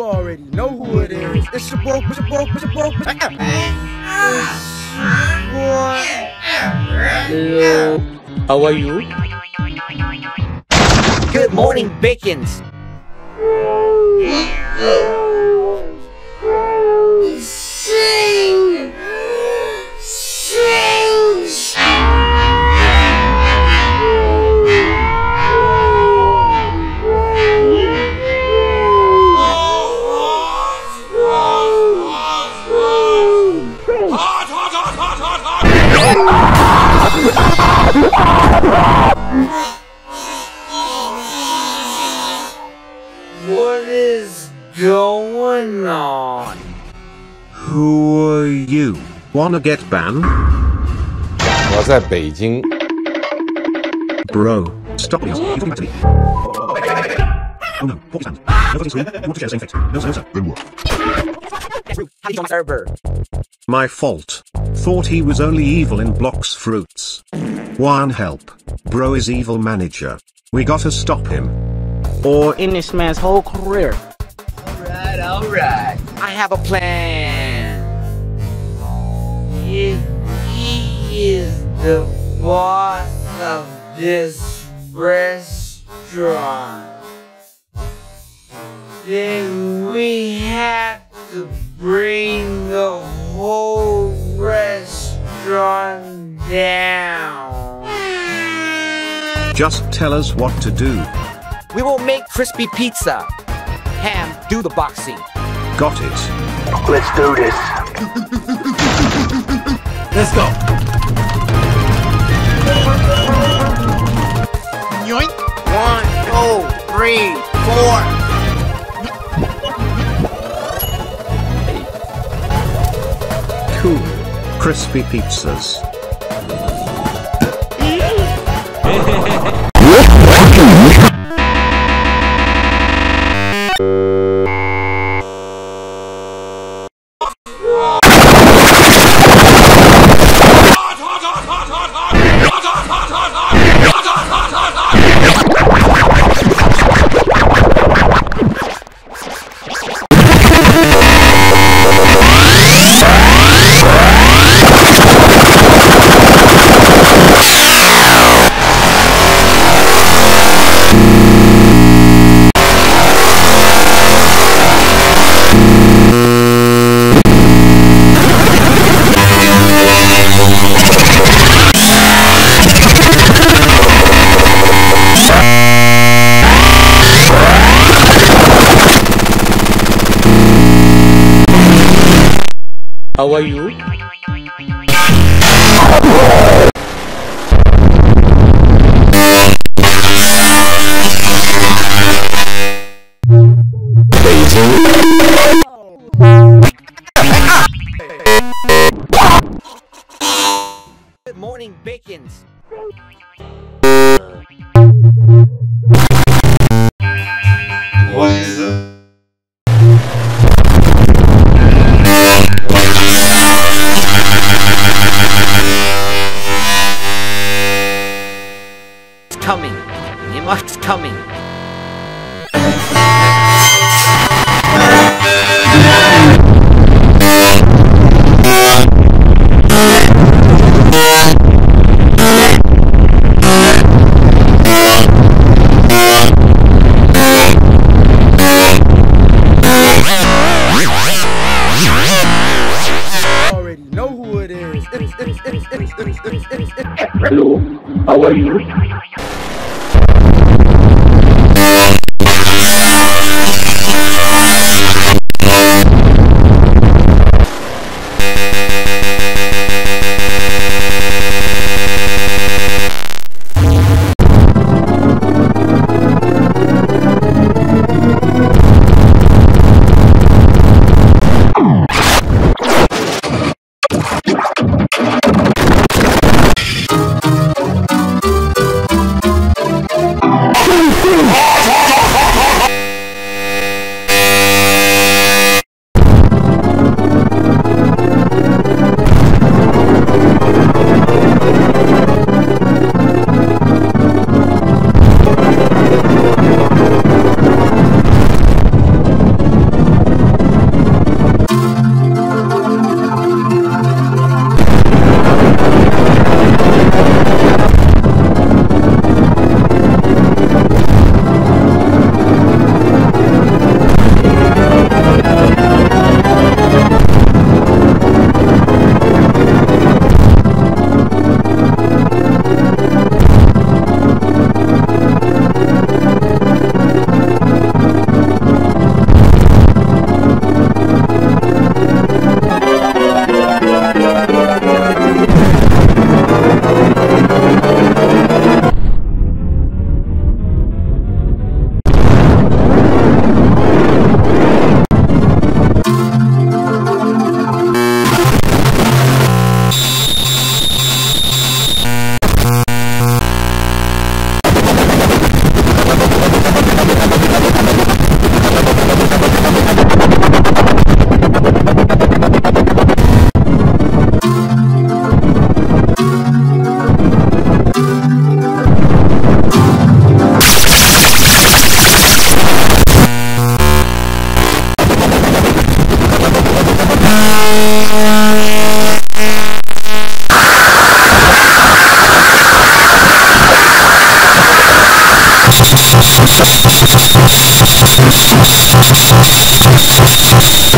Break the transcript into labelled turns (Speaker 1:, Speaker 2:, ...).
Speaker 1: You already know who it is. It's your bro, it's your bro, it's your bro.
Speaker 2: Hello. How are you?
Speaker 3: Good morning, Bacons. What is going on?
Speaker 4: Who are you? Wanna get banned?
Speaker 5: 我在北京。
Speaker 4: Bro, stop this. You're talking back to me? Oh no, what is that? Nobody's free. You want to share the same fate? No, sir, no, sir. Then what?
Speaker 3: My
Speaker 4: fault. Thought he was only evil in Blox Fruits. One help. Bro is evil manager. We gotta stop him.
Speaker 2: Or in this man's whole career.
Speaker 3: Alright, alright. I have a plan. If he is the boss of this restaurant, then we have to bring the
Speaker 4: Just tell us what to do.
Speaker 3: We will make crispy pizza. Ham, do the boxing.
Speaker 4: Got it.
Speaker 1: Let's do this.
Speaker 6: Let's go.
Speaker 3: Yoink. One, two, three, four.
Speaker 4: Cool. Crispy pizzas. Eh.
Speaker 2: How are you?
Speaker 3: coming.
Speaker 1: He must coming.
Speaker 6: Hello. How are you? Let's go.